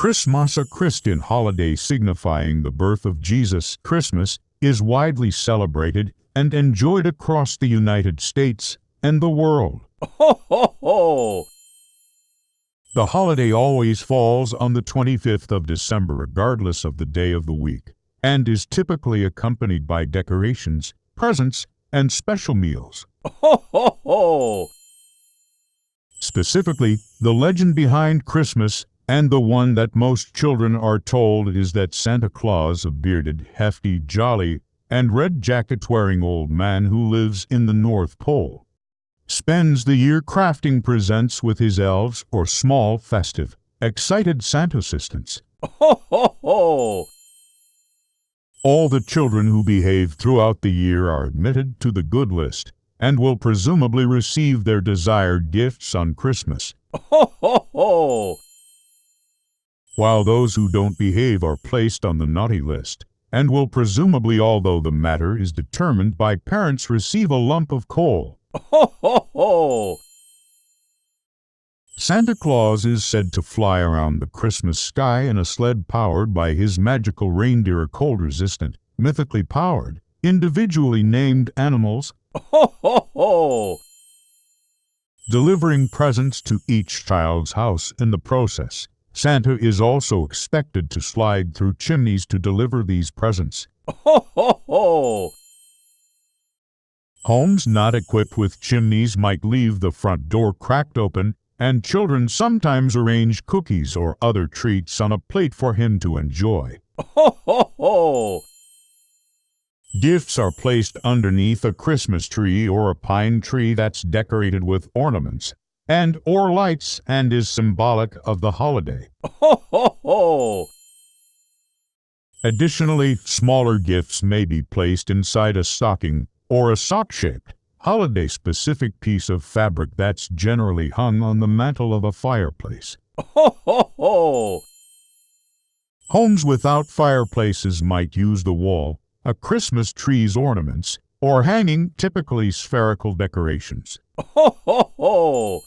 Christmas, a Christian holiday signifying the birth of Jesus, Christmas, is widely celebrated and enjoyed across the United States and the world. Ho, ho, ho! The holiday always falls on the 25th of December, regardless of the day of the week, and is typically accompanied by decorations, presents, and special meals. Ho, ho, ho! Specifically, the legend behind Christmas and the one that most children are told is that Santa Claus, a bearded, hefty, jolly, and red jacket wearing old man who lives in the North Pole, spends the year crafting presents with his elves or small, festive, excited Santa assistants. Ho, ho, ho! All the children who behave throughout the year are admitted to the good list and will presumably receive their desired gifts on Christmas, Ho, ho, ho! While those who don't behave are placed on the naughty list and will presumably, although the matter is determined by parents, receive a lump of coal. Ho, ho, ho! Santa Claus is said to fly around the Christmas sky in a sled powered by his magical reindeer cold resistant, mythically powered, individually named animals, Ho, ho, ho! delivering presents to each child's house in the process. Santa is also expected to slide through chimneys to deliver these presents. Ho, ho, ho! Homes not equipped with chimneys might leave the front door cracked open, and children sometimes arrange cookies or other treats on a plate for him to enjoy. Ho, ho, ho! Gifts are placed underneath a Christmas tree or a pine tree that's decorated with ornaments and or lights and is symbolic of the holiday. Ho, ho, ho! Additionally, smaller gifts may be placed inside a stocking or a sock-shaped, holiday-specific piece of fabric that's generally hung on the mantel of a fireplace. Ho, ho, ho! Homes without fireplaces might use the wall, a Christmas tree's ornaments, or hanging typically spherical decorations. Ho, ho, ho!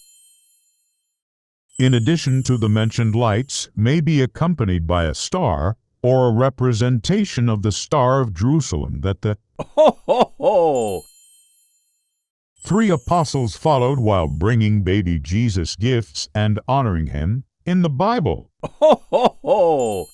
In addition to the mentioned lights, may be accompanied by a star or a representation of the Star of Jerusalem that the Ho, ho, ho! three apostles followed while bringing baby Jesus gifts and honoring him in the Bible. Ho, ho, ho!